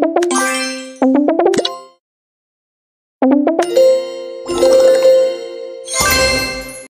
¡Gracias!